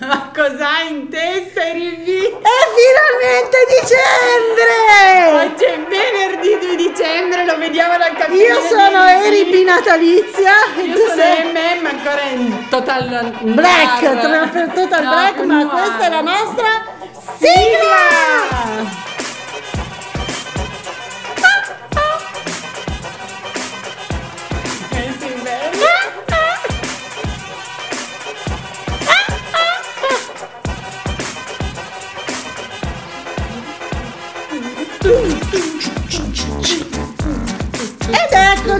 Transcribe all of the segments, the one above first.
Ma cosa hai in testa, Rivi? È finalmente dicembre! Oggi è venerdì 2 dicembre, lo vediamo dal capitolo. Io sono Eri natalizia. Io sono MM ancora in total Black, total No, black, ma noir. questa è la nostra sigla! Eh,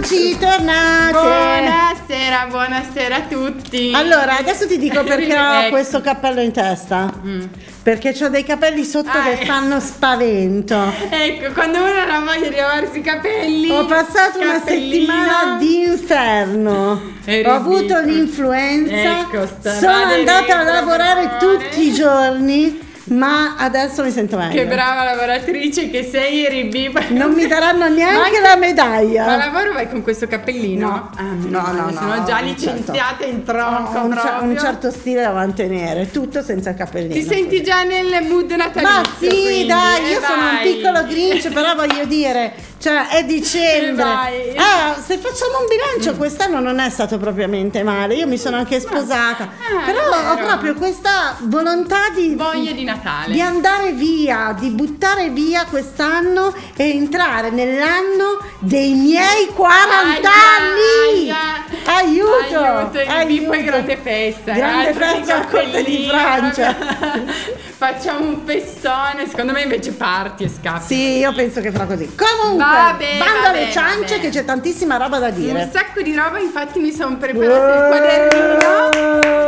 eccoci tornate! Buonasera, buonasera a tutti. Allora, adesso ti dico perché ho Ecco. questo cappello in testa. Mm. Perché ho dei capelli sotto Ah, che eh. fanno spavento. Ecco, quando uno non ha voglia di lavarsi i capelli. Ho passato una settimana di inferno. Eri Ho avuto l'influenza. Ecco, sono andata a lavorare tutti i giorni, ma adesso mi sento meglio. Che brava lavoratrice che sei, Ribi. Non mi daranno neanche la medaglia. Ma lavoro vai con questo cappellino? No. Ah, No, no, no, Sono già no, licenziata in Ho tronco un, cer- proprio. un certo stile da mantenere, tutto senza cappellino. Ti senti già nel mood natalizio? Ma sì, quindi, dai, eh, io sono un piccolo grinch, però voglio dire, cioè è dicembre. E vai. Ah, se facciamo un bilancio, quest'anno non è stato propriamente male. Io mi sono anche sposata. Ah, però ho proprio questa volontà di, Voglia di Natale. di andare via, di buttare via quest'anno e entrare nell'anno dei miei 40 anni. Aia, Aiuto! Aiuto, aiuto. È grande festa. Grande che festa al Corte di. Francia. Facciamo un festone, secondo me invece parti e scappi. Sì, io penso che farà così. Comunque, Vabbè, bando vabbè, alle ciance vabbè. che c'è tantissima roba da Un dire. sacco di roba, infatti mi sono preparata il quadernino.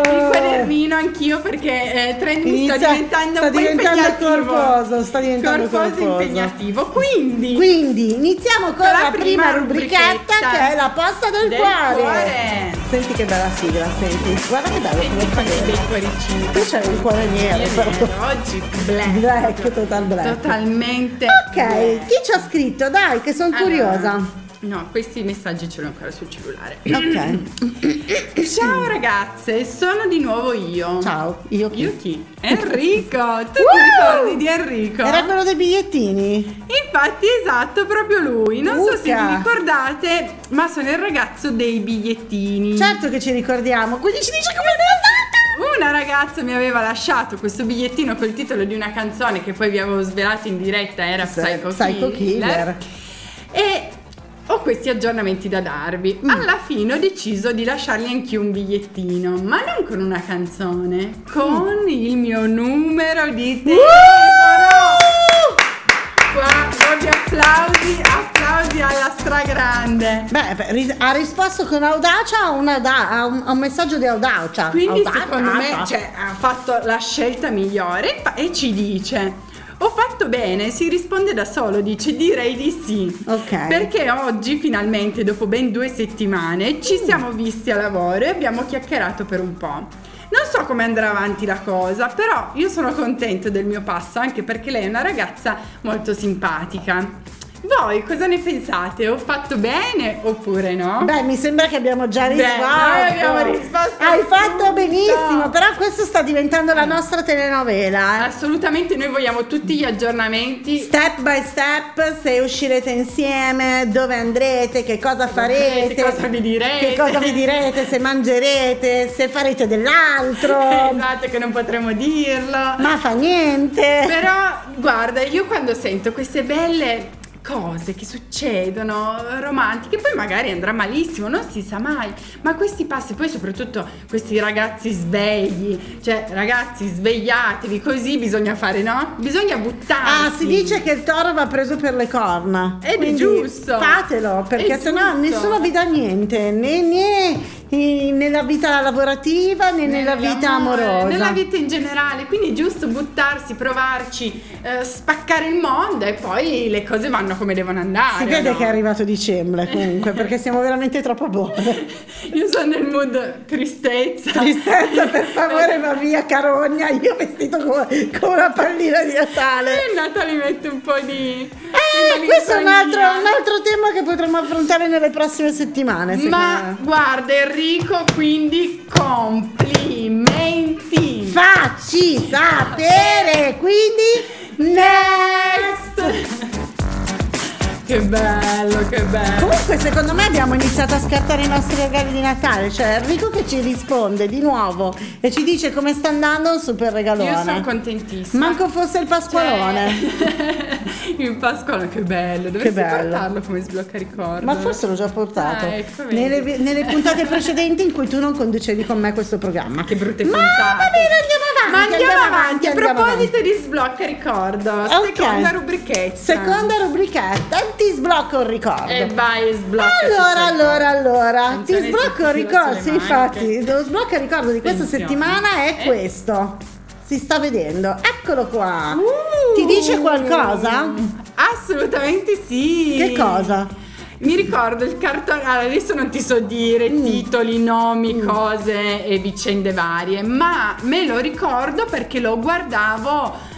Quadernino anch'io perché eh, Trend mi sta Inizia- diventando sta un diventando corposo, sta diventando corposo corposo. impegnativo. Quindi, Quindi iniziamo con Con la la, prima prima rubrichetta, che è la posta del, del cuore. cuore. Senti che bella sigla, senti. Guarda che bello come fa bei cuoricini. Tu c'hai il cuore nero, però. Oggi black. Black, total black. Totalmente. Ok, black. chi ci ha scritto? Dai, che sono Allora, curiosa. No, questi messaggi ce l'ho ancora sul cellulare. Ok. Ciao ragazze, sono di nuovo io. Ciao, io chi? Io chi? Enrico. Tu Uh! ti ricordi di Enrico? Era quello dei bigliettini? Infatti, esatto, proprio lui. Non so se vi ricordate, ma sono il ragazzo dei bigliettini. Certo che ci ricordiamo, quindi ci dice come è andata. Una ragazza mi aveva lasciato questo bigliettino col titolo di una canzone che poi vi avevo svelato in diretta, era Psycho, Psycho Killer. E ho questi aggiornamenti da darvi. Mm. Alla fine ho deciso di lasciargli anch'io un bigliettino, ma non con una canzone, con il mio numero di telefono. Qua, proprio applausi, applausi alla stragrande. Beh, ha risposto con audacia a, una da- a un, a un messaggio di audacia. Quindi Audacia, secondo me cioè, ha fatto la scelta migliore e ci dice ho fatto bene, si risponde da solo, dice direi di sì. Ok. Perché oggi finalmente, dopo ben due settimane, ci siamo visti a lavoro e abbiamo chiacchierato per un po'. Non so come andrà avanti la cosa, però io sono contento del mio passo, anche perché lei è una ragazza molto simpatica. Voi cosa ne pensate? Ho fatto bene oppure no? Beh, mi sembra che abbiamo già Beh, risposto. noi abbiamo risposto Hai fatto benissimo, però questo sta diventando la nostra telenovela. eh. Assolutamente, noi vogliamo tutti gli aggiornamenti. Step by step, se uscirete insieme, dove andrete, che cosa farete, Che cosa vi direte. che cosa vi direte, se mangerete, se farete dell'altro. Esatto, che non potremo dirlo. Ma fa niente. Però, guarda, io quando sento queste belle cose che succedono romantiche poi magari andrà malissimo non si sa mai ma questi passi poi soprattutto questi ragazzi svegli cioè ragazzi svegliatevi così bisogna fare no? bisogna buttarsi Ah, si dice che il toro va preso per le corna. Ed è Quindi giusto. Fatelo, perché È sennò giusto. nessuno vi dà niente, né, né eh, nella vita lavorativa né nella vita amorosa. Nella vita in generale, quindi è giusto buttarsi, provarci, eh, spaccare il mondo e poi le cose vanno come devono andare. Si vede no? che è arrivato dicembre comunque, perché siamo veramente troppo buone. Io sono nel mood tristezza. Tristezza, per favore, va via carogna, io vestito come, come una pallina di Natale. E Natale mette un po' di... Eh, questo è un altro, un altro tema che potremo affrontare nelle prossime settimane. Ma me. guarda Enrico, quindi complimenti. Facci sapere. Quindi, next. Che bello, che bello. Comunque secondo me abbiamo iniziato a scartare i nostri regali di Natale, cioè Enrico che ci risponde di nuovo e ci dice come sta andando un super regalone. Io sono contentissima. Manco fosse il Pasqualone. Cioè, il Pasqualone, che bello. Dovresti Che bello. portarlo come sblocca ricordo. Ma forse l'ho già portato Ah, ecco, nelle, nelle puntate precedenti in cui tu non conducevi con me questo programma. Che brutte Ma puntate. va bene, andiamo avanti. Ma andiamo, avanti. A andiamo proposito avanti. di sblocca ricordo, Ok. seconda rubrichetta. Seconda rubrichetta, ti sblocco il ricordo. E vai, sblocca. Allora, allora, allora, ti Attenzione, sblocco il ricordo. Sì, infatti, lo sblocco il ricordo di questa Attenzione. settimana è Eh. questo. Si sta vedendo, eccolo qua. Uh. Ti dice qualcosa? Assolutamente sì. Che cosa? Mi ricordo il cartone, allora, adesso non ti so dire Mm. titoli, nomi, cose e vicende varie, ma me lo ricordo perché lo guardavo mm,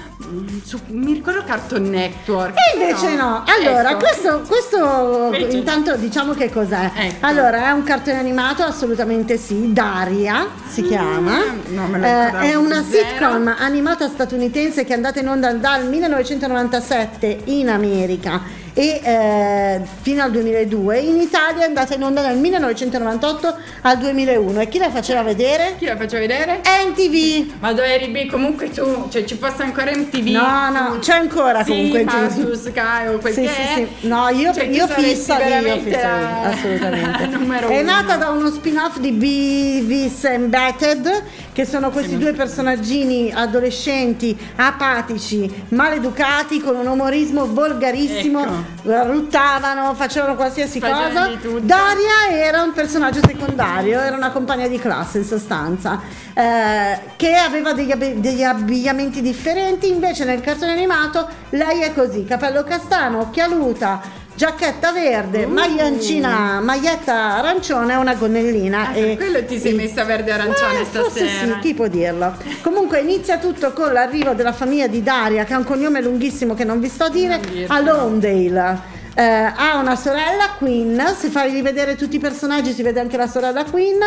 su, mi ricordo Cartoon Network. E invece però- no. Allora, ecco. questo, questo intanto diciamo che cos'è. Ecco. Allora, è un cartone animato, assolutamente sì. Daria si chiama. Mm, no, me lo Eh, è una zero. sitcom animata statunitense che è andata in onda dal 1997 in America e eh, fino al 2002. In Italia è andata in onda dal 1998 al 2001. E chi la faceva vedere? Chi la faccio vedere? NTV. Ma dove eri beh, comunque tu, cioè ci fosse ancora MTV? No, no, c'è ancora sì, comunque ma MTV. su Sky o quel Sì, che sì, sì. No, io, Cioè, io fissa lì, io fissa lì, assolutamente. È nata da uno spin-off di Beavis and Butthead, che sono questi due personaggini adolescenti, apatici, maleducati, con un umorismo volgarissimo, ruttavano, facevano qualsiasi cosa. Daria era un personaggio secondario, era una compagna di classe in sostanza, eh, che aveva degli, abbi- degli abbigliamenti differenti, invece nel cartone animato lei è così, capello castano, occhialuta, giacchetta verde, Uh. maglioncina, maglietta arancione e una gonnellina. Ah, e quello ti sei e- messa verde arancione Eh, forse stasera. sì, chi può dirlo. Comunque inizia tutto con l'arrivo della famiglia di Daria, che ha un cognome lunghissimo che non vi sto a dire, a Lawndale. Eh, ha una sorella Queen, si fa rivedere tutti i personaggi, si vede anche la sorella Queen,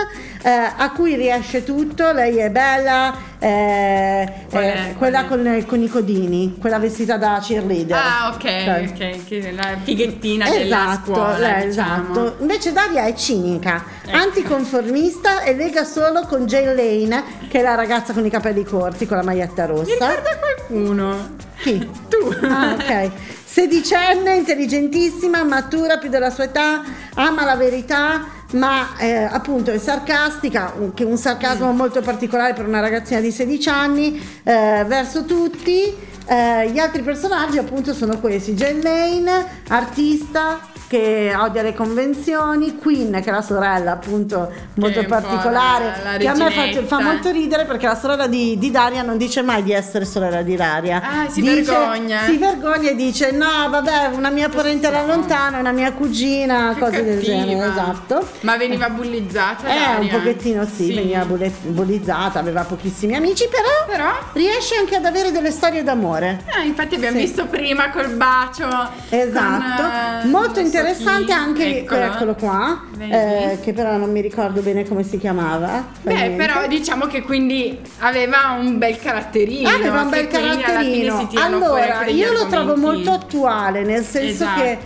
eh, a cui riesce tutto, lei è bella, eh, eh, quella è? con, con i codini, quella vestita da cheerleader. Ah, ok, Cioè, ok, che la fighettina della Esatto, scuola, lei, diciamo. esatto. Invece Daria è cinica, Ecco. anticonformista e lega solo con Jane Lane, che è la ragazza con i capelli corti, con la maglietta Mi rossa. ricorda qualcuno? Chi? Tu. Ah, ok. Sedicenne, intelligentissima, matura più della sua età, ama la verità, ma eh, appunto è sarcastica, un- che un sarcasmo Mm. molto particolare per una ragazzina di 16 anni, eh, verso tutti. Eh, gli altri personaggi appunto sono questi, Jane Lane, artista che odia le convenzioni, Queen che è la sorella appunto molto un po' particolare, la- la che a me fa, fa molto ridere perché la sorella di, di Daria non dice mai di essere sorella di Daria. Ah, si Dice- vergogna. Si vergogna e dice no vabbè una mia parente da lontano, una mia cugina, Che cose del cattiva. genere, esatto. Ma veniva bullizzata Eh, un Daria? pochettino sì, veniva bulle- bullizzata, aveva pochissimi amici, però Però? riesce anche ad avere delle storie d'amore. Ah, infatti abbiamo Sì. visto prima col bacio. Esatto, con, eh, molto so interessante anche Eccolo. eccolo qua? Eh, che però non mi ricordo bene come si chiamava. Beh, niente. però diciamo che quindi aveva un bel caratterino. Aveva un bel caratterino. Allora, io lo trovo molto attuale, nel senso Esatto. che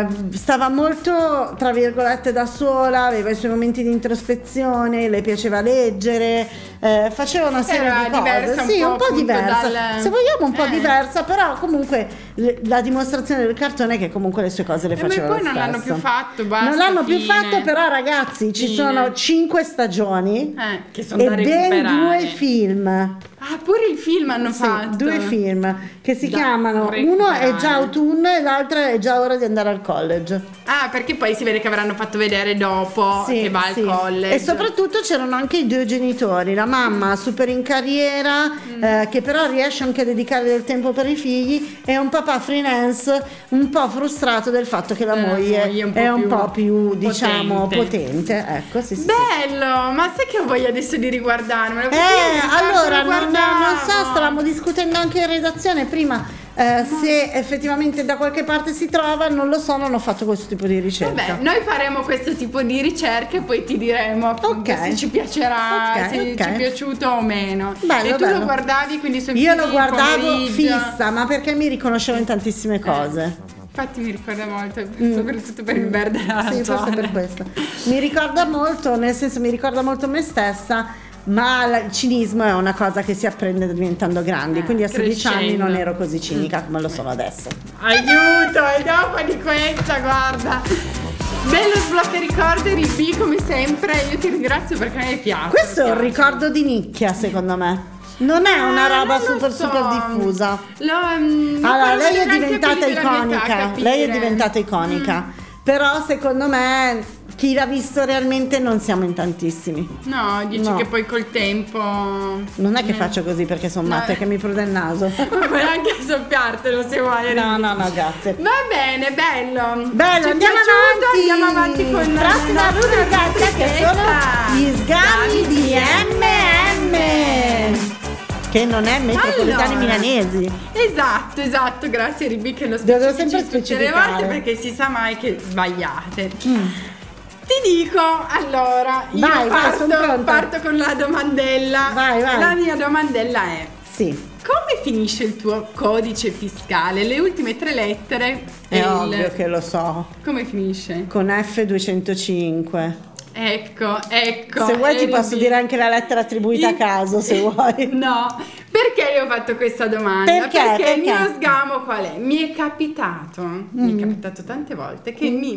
eh, stava molto, tra virgolette, da sola, aveva i suoi momenti di introspezione, le piaceva leggere, eh, faceva una serie Era di cose. diversa un sì, po' un po' diversa. dal- Se vogliamo un po' Eh. diversa, però comunque la dimostrazione del cartone è che comunque le sue cose le Eh, ma faceva poi lo non l'hanno più fatto, basta, Non l'hanno più. Fatto, però ragazzi, ci Fine. sono cinque stagioni Eh, e ben recuperare. due film. Ah, pure il film hanno Sì, fatto. due film che si Da chiamano uno è già autunno e l'altro è già ora di andare al college. Ah, perché poi si vede che avranno fatto vedere dopo Sì, che va sì. al college. E soprattutto c'erano anche i due genitori, la mamma super in carriera Mm. eh, che però riesce anche a dedicare del tempo per i figli e un papà freelance un po' frustrato del fatto che la Eh, moglie moglie è un po' è un più po' più diciamo potente. potente. Ecco, sì, sì. Bello, ma sai che ho voglia adesso di riguardarmelo? Eh, allora, lo non, non so, stavamo discutendo anche in redazione prima. Eh, se effettivamente da qualche parte si trova, non lo so, non ho fatto questo tipo di ricerca. Vabbè, noi faremo questo tipo di ricerche e poi ti diremo appunto Ok. se ci piacerà, Ok, se ok. ci è piaciuto o meno. Bello, e tu bello. lo guardavi quindi su Io lo guardavo fissa, ma perché mi riconoscevo in tantissime cose. Infatti mi ricorda molto, soprattutto per il verde Mm. Sì, forse per questo. Mi ricorda molto, nel senso mi ricorda molto me stessa, ma il cinismo è una cosa che si apprende diventando grandi, Eh, quindi a 16 anni non ero così cinica come lo sono adesso. Aiuto, e dopo di questa, guarda. Bello sblocca ricordi, B come sempre. Io ti ringrazio perché a me piace. Questo è un ricordo di nicchia, secondo me. Non è una Ah, roba super so. super diffusa. Lo, mm, Allora, lei è diventata iconica, lei è diventata iconica, però secondo me chi l'ha visto realmente non siamo in tantissimi. No, dici No. che poi col tempo. Non è che faccio così perché sono No. matta, è che mi prude il naso. Puoi anche soffiartelo se vuoi. No, no, no, grazie. Va bene, bello. Bello, Ci andiamo avanti. Andiamo avanti con la prossima nostra rubrica che sono gli sgami di MM che non è metropolitani Allora. milanesi. Esatto, esatto, grazie Ribi che lo Devo specifici sempre tutte le volte perché si sa mai che sbagliate. Mm. Ti dico, allora, io Vai, vai, parto, parto con la domandella. Vai, vai. La mia domandella è: Sì, come finisce il tuo codice fiscale? Le ultime tre lettere. è il- ovvio che lo so. Come finisce? Con F205. Ecco, ecco. se vuoi ti posso dire anche la lettera attribuita a Il- caso, se vuoi. No, perché io ho fatto questa domanda? Perché? Perché il Perché? mio sgamo qual è? Mi è capitato, mi Mm. è capitato tante volte che mi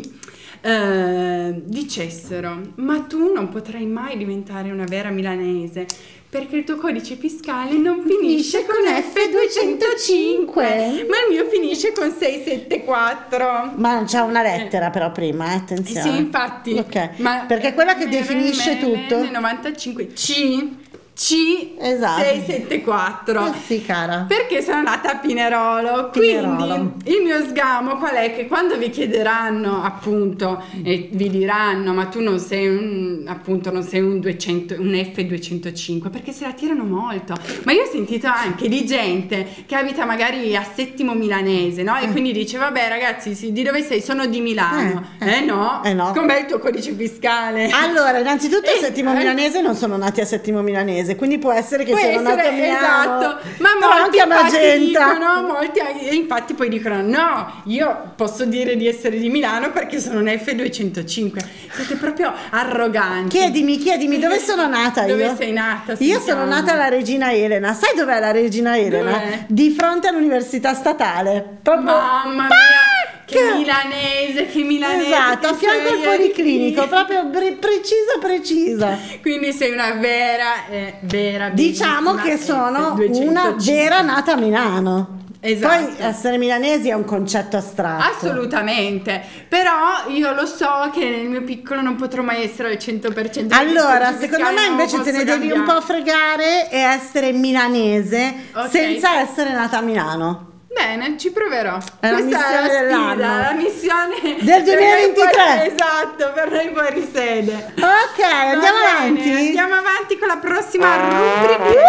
eh, dicessero ma tu non potrai mai diventare una vera milanese perché il tuo codice fiscale non finisce con F205 ma il mio finisce con 674 Ma c'è una lettera però prima, eh, attenzione. sì, infatti. Ok. Ma Perché quella che definisce tutto. 95 C C Esatto. 674. Eh sì, cara. Perché sono nata a Pinerolo, Pinerolo. quindi il mio sgamo qual è? Che quando vi chiederanno appunto e vi diranno ma tu non sei un appunto non sei un 200 un F205 perché se la tirano molto ma io ho sentito anche di gente che abita magari a Settimo Milanese no? e quindi dice vabbè ragazzi sì, di dove sei? Sono di Milano Eh, eh. eh, no? Eh, no. com'è il tuo codice fiscale? Allora, innanzitutto a Eh, Settimo eh. Milanese non sono nati a Settimo Milanese, quindi può essere che Può siano nati a essere, Milano. esatto, ma molti a Magenta. dicono, molti e infatti poi dicono no, io posso dire di essere di Milano perché sono un F205. Siete proprio arroganti. Chiedimi, chiedimi dove sono nata io. Dove sei nata? Io sono nata alla Regina Elena. Sai dov'è la Regina Elena? Dov'è? Di fronte all'Università Statale. Proprio Mamma mia! Che milanese, che milanese. Esatto, a che fianco al policlinico, proprio bre- precisa precisa. Quindi sei una vera, eh, vera Diciamo che sono F205. una vera nata a Milano. Esatto. Poi essere milanesi è un concetto astratto. Assolutamente, però io lo so che nel mio piccolo non potrò mai essere al 100% Allora, secondo me invece te ne devi un po' fregare e essere milanese Ok. senza essere nata a Milano. Bene, ci proverò. È la Questa è missione la sfida, dell'anno. la missione Del per noi 2023. fuori- esatto, per noi fuori sede. Ok, andiamo bene, avanti. Andiamo avanti con la prossima rubrica.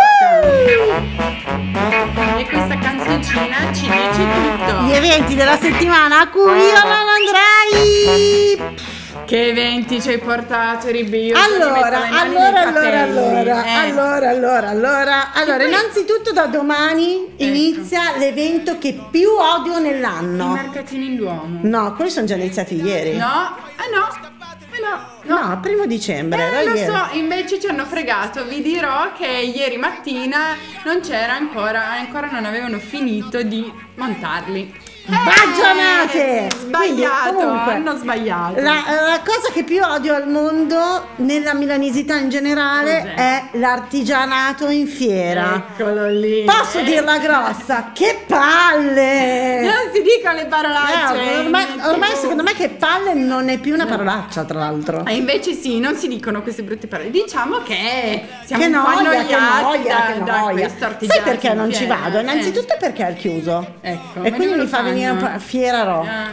E canzoncina ci dice tutto. Gli eventi della settimana a cui io non andrei. Che eventi ci hai portato, Ribi? Io Allora, allora, allora, allora, Eh. allora, allora, allora, allora, innanzitutto da domani Ecco. inizia l'evento che più odio I nell'anno. mercatini in Duomo. No, quelli sono già iniziati ieri. No, eh no, eh no, No, primo dicembre, Eh, lo ieri. so, invece ci hanno fregato. Vi dirò che ieri mattina non c'era ancora, ancora non avevano finito di montarli. Eh, Baggianate! Sbagliato, Quindi, comunque, hanno sbagliato. La, la cosa che più odio al mondo, nella milanesità in generale, Cos'è? è l'artigianato in fiera. Eccolo lì. Posso Eh, dirla grossa? Che palle! Non si dicono le parolacce. Eh, ormai, ormai secondo me che palle non è più una parolaccia, tra l'altro. E invece sì, non si dicono queste brutte parole. Diciamo che siamo Che noia, che annoiati noia, da- che da noia. questa Sai perché non ci vado? Innanzitutto Eh. perché è chiuso. Ecco, e quindi mi fa venire un po' fiera ro. Ah,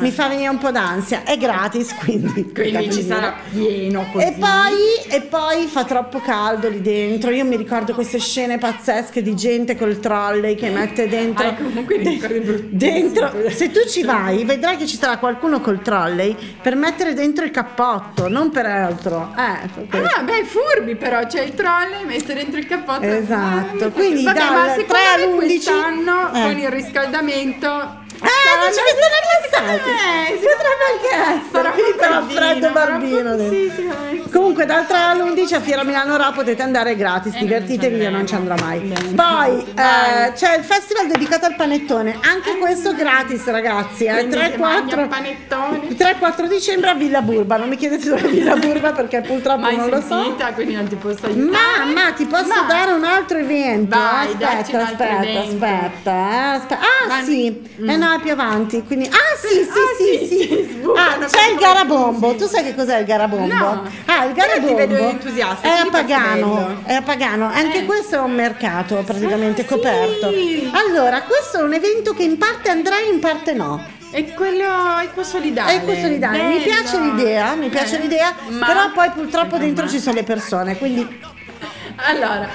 Mi fa venire un po' d'ansia. È gratis, quindi. Quindi ci sarà pieno così. E poi, e poi fa troppo caldo lì dentro. Io mi ricordo queste scene pazzesche di gente col trolley che mette dentro. Ah, comunque bruttissimi. dentro. Se tu ci vai, vedrai che ci sarà qualcuno col trolley per mettere dentro il cappotto, non per altro. Eh, Ah, beh, furbi però, c'è il trolley, mette dentro il cappotto. Esatto, Ah, quindi Vabbè, dal ma 3 secondo me all'11 quest'anno eh. con il riscaldamento Eh, dici che sono ammazzati. Eh, Potrebbe anche essere. Sarà freddino, freddo un po'- dentro. sì. Comunque dal 3 all'11 a Fiera Milano Ra potete andare gratis, Eh, divertitevi, io non ci andrò mai. Poi eh, c'è il festival dedicato al panettone, anche questo gratis ragazzi, eh, Quindi 3 se mangia 4 panettone. 3-4 dicembre a Villa Burba, non mi chiedete dove è Villa Burba perché purtroppo Mai non lo so. non ti posso aiutare. Ma, ma ti posso Vai. dare un altro evento? Vai, un aspetta, aspetta, evento. aspetta, eh, aspetta. Ah, Vai. sì, Mm. eh no, è più avanti. Quindi, ah, sì, sì, Ah, sì, sì, sì. sì, Ah, c'è il garabombo. Tu sai che cos'è il garabombo? No. Ah, il Però ti garabombo vedo entusiasta, è a quindi questo è Pagano. bello. È a Pagano. Anche Eh. questo è un mercato praticamente Ah, coperto. sì. Allora, questo è un evento che in parte andrai, in parte no. E quello Equo Solidale. È questo solidale. Mi Bello. piace l'idea, mi piace Eh, l'idea, però poi purtroppo dentro ci sono le persone, quindi Allora,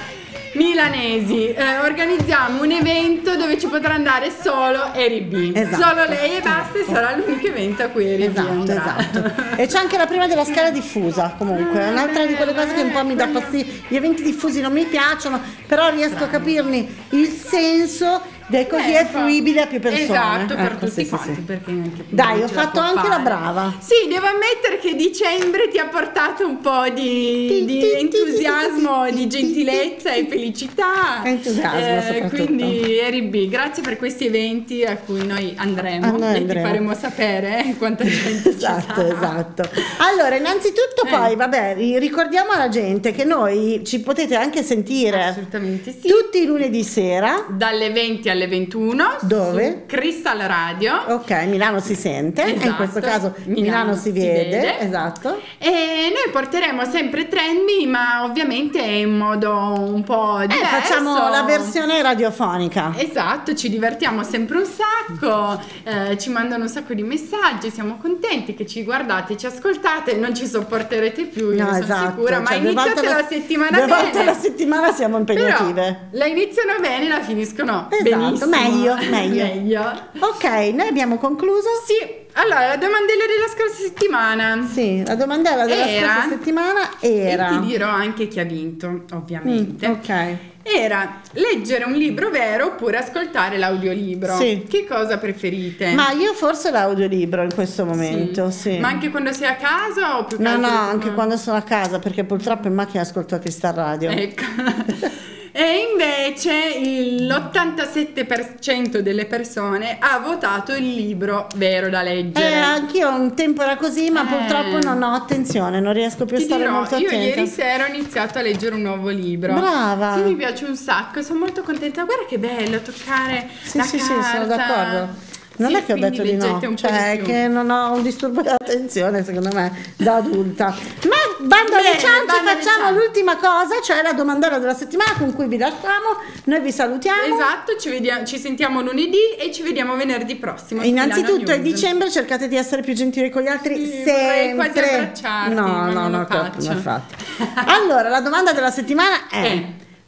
milanesi, eh, organizziamo un evento dove ci potrà andare solo Eri B. Esatto. Solo lei e basta e sarà l'unico evento a cui Eri B Esatto, andrà. esatto. E c'è anche la prima della scala diffusa, comunque, è un'altra di quelle cose che un po' mi dà fastidio. Gli eventi diffusi non mi piacciono, però riesco a capirne il senso così Eh, è un po'. fruibile a più persone. Esatto, per Ecco, tutti sì, quanti, sì. Dai, ho la fatto anche la fare. brava. Sì, devo ammettere che dicembre ti ha portato un po' di, di entusiasmo, di gentilezza e felicità. Entusiasmo, soprattutto. Quindi Eri B, grazie per questi eventi a cui noi andremo Ah, noi e andremo. ti faremo sapere eh, quanta gente Esatto, esatto. Allora, innanzitutto Eh. poi, vabbè, ri- ricordiamo alla gente che noi ci potete anche sentire Assolutamente sì. tutti i lunedì sera. Dalle 20 alle 21 Dove? Crystal Radio. Ok, Milano si sente, e in Esatto. questo caso Milano, Milano si, si vede, vede. esatto. E noi porteremo sempre trendy, ma ovviamente in modo un po' Eh, diverso. facciamo la versione radiofonica. Esatto, ci divertiamo sempre un sacco, eh, ci mandano un sacco di messaggi, siamo contenti che ci guardate, ci ascoltate, non ci sopporterete più, io No, sono esatto, sicura, ma cioè, due iniziate volte la settimana due bene. volte alla settimana siamo impegnative. Però la iniziano bene, la finiscono Esatto, benissimo. Meglio, meglio. meglio. Ok, noi abbiamo concluso. Sì, allora la domandella della scorsa settimana. Sì, la domandella della Era- scorsa settimana era. E ti dirò anche chi ha vinto, ovviamente. Mm, ok. Era leggere un libro vero oppure ascoltare l'audiolibro. Sì. Che cosa preferite? Ma io forse l'audiolibro in questo momento, sì. Ma anche quando sei a casa o più No, no, anche quando sono a casa, perché purtroppo in macchina ascolto Cristal Radio. Ecco. E invece il- l'87% delle persone ha votato il libro vero da Eh, leggere. anch'io un tempo era così, ma Eh. purtroppo non ho attenzione, non riesco più a Ti stare dirò, molto io attenta. ieri sera ho iniziato a leggere un nuovo libro. Brava. Che mi piace un sacco, sono molto contenta. Guarda che bello toccare Sì, la sì, sì, carta. sono d'accordo. Non Sì, è che ho detto di no, cioè di che non ho un disturbo di attenzione, secondo me, da adulta. Ma bando alle ciance, facciamo ciance. l'ultima cosa, cioè la domandella della settimana con cui vi lasciamo. Noi vi salutiamo. Esatto, ci, vediamo- ci sentiamo lunedì e ci vediamo venerdì prossimo. Innanzitutto è dicembre, cercate di essere più gentili con gli altri Sì, vorrei quasi sempre. abbracciarti, no, no, no, faccio. infatti. Allora, la domanda della settimana è: Eh.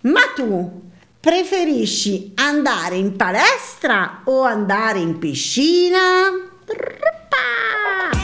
Ma tu preferisci andare in palestra o andare in piscina? Truppa!